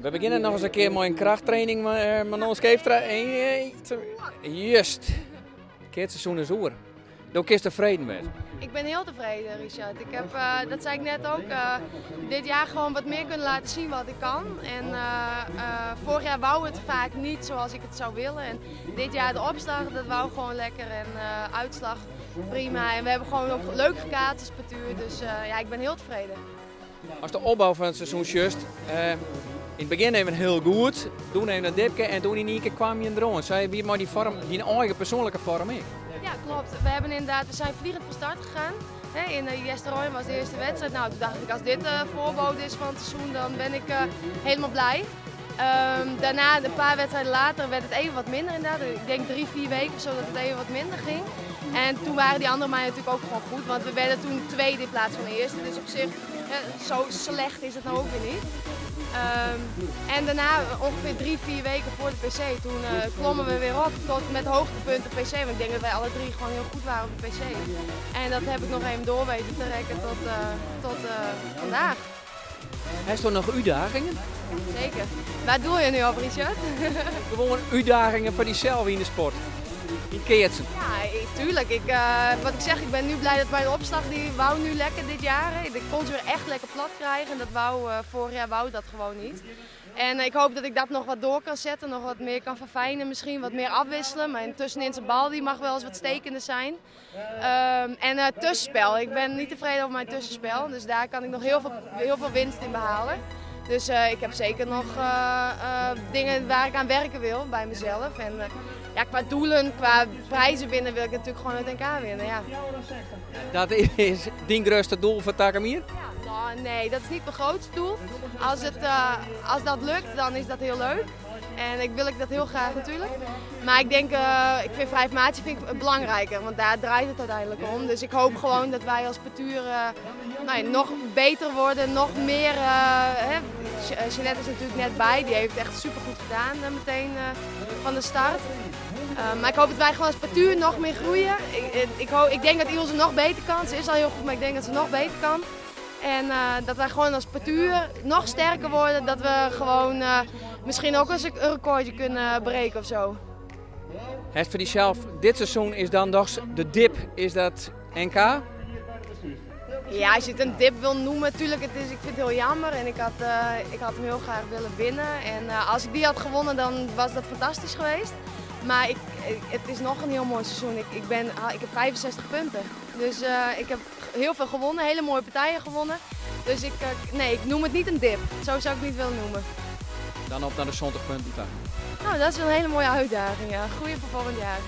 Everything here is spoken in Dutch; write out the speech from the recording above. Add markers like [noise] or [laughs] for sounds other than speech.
We beginnen nog eens een keer met een krachttraining met Manon Skeeftra. Juist. Het seizoen is oer. Doe je tevreden met? Ik ben heel tevreden, Richard. Ik heb, uh, dat zei ik net ook, uh, dit jaar gewoon wat meer kunnen laten zien wat ik kan. En vorig jaar wou het vaak niet zoals ik het zou willen. En dit jaar de opslag, dat wou gewoon lekker. En uitslag prima. En we hebben gewoon ook leuk gekaat als partuur. Dus ja, ik ben heel tevreden. Als de opbouw van het seizoen just, in het begin even heel goed, toen even een dipje en toen in één keer kwam je erom. Zij wie maar die vorm, die eigen persoonlijke vorm in. Ja, klopt. We hebben inderdaad, we zijn vliegend van start gegaan. In de Jesterooien was de eerste wedstrijd. Nou, toen dacht ik, als dit uh, voorbode is van het seizoen, dan ben ik uh, helemaal blij. Um, daarna, een paar wedstrijden later, werd het even wat minder inderdaad. Ik denk drie, vier weken zo dat het even wat minder ging. En toen waren die andere meiden natuurlijk ook gewoon goed, want we werden toen tweede in plaats van de eerste. Dus op zich, zo slecht is het nou ook weer niet. Um, en daarna, ongeveer drie, vier weken voor de PC, toen uh, klommen we weer op tot met hoogtepunten PC. Want ik denk dat wij alle drie gewoon heel goed waren op de PC. En dat heb ik nog even door weten te rekken tot, uh, tot uh, vandaag. Heeft er nog uitdagingen? Zeker. Waar doe je nu op, Richard? [laughs] Gewoon uitdagingen voor diezelf in de sport. In Keertsen. Ja, tuurlijk. Ik, uh, wat ik zeg, ik ben nu blij dat de opslag, die wou nu lekker dit jaar. Ik kon ze weer echt lekker plat krijgen en dat wou, uh, vorig jaar wou dat gewoon niet. En ik hoop dat ik dat nog wat door kan zetten, nog wat meer kan verfijnen misschien, wat meer afwisselen. Maar tussenin zijn bal die mag wel eens wat stekender zijn. Um, en uh, tussenspel, ik ben niet tevreden over mijn tussenspel, dus daar kan ik nog heel veel, heel veel winst in behalen. Dus uh, ik heb zeker nog uh, uh, dingen waar ik aan werken wil bij mezelf. En ja, qua doelen, qua prijzen winnen wil ik natuurlijk gewoon het NK winnen. Ja. Dat is het grootste doel voor Takamir? Ja, nou, nee, dat is niet mijn grootste doel. Als, het, als dat lukt, dan is dat heel leuk. En ik wil ik dat heel graag natuurlijk. Maar ik denk, uh, ik vind vijf maatje vind ik belangrijker, want daar draait het uiteindelijk om. Dus ik hoop gewoon dat wij als Petuur uh, nou ja, nog beter worden, nog meer... Hè, Jeanette is natuurlijk net bij, die heeft echt super goed gedaan meteen van de start. maar ik hoop dat wij gewoon als Petuur nog meer groeien. Ik, ik, ik denk dat Ilse nog beter kan. Ze is al heel goed, maar ik denk dat ze nog beter kan. En uh, dat wij gewoon als partuur nog sterker worden. Dat we gewoon uh, misschien ook eens een recordje kunnen breken of zo. Het voor jezelf, dit seizoen is dan toch de dip, is dat NK? Ja, als je het een dip wil noemen, natuurlijk, het is, ik vind het heel jammer en ik had, uh, ik had hem heel graag willen winnen. En als ik die had gewonnen, dan was dat fantastisch geweest. Maar ik, het is nog een heel mooi seizoen. Ik, ik, ben, ik heb 65 punten. Dus uh, ik heb heel veel gewonnen, hele mooie partijen gewonnen. Dus ik, uh, nee, ik noem het niet een dip. Zo zou ik het niet willen noemen. Dan op naar de 70 punten. Nou, dat is wel een hele mooie uitdaging. Ja. Goeie voor volgend jaar.